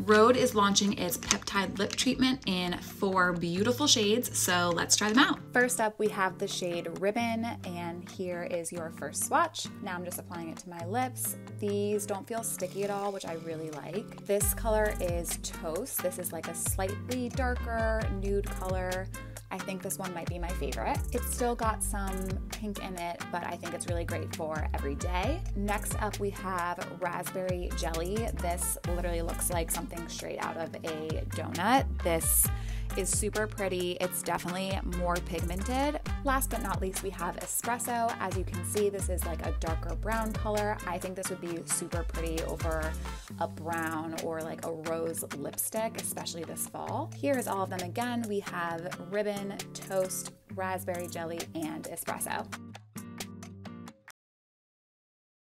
Rhode is launching its peptide lip treatment in four beautiful shades, so let's try them out. First up, we have the shade Ribbon, and here is your first swatch. Now I'm just applying it to my lips. These don't feel sticky at all, which I really like. This color is Toast. This is like a slightly darker nude color. I think this one might be my favorite. It's still got some pink in it, but I think it's really great for every day. Next up, we have Raspberry Jelly. This literally looks like something straight out of a donut. This is super pretty. It's definitely more pigmented. Last but not least, we have Espresso. As you can see, this is like a darker brown color. I think this would be super pretty over a brown or like a rose lipstick, especially this fall. Here is all of them again. We have ribbon, toast, raspberry jelly, and espresso.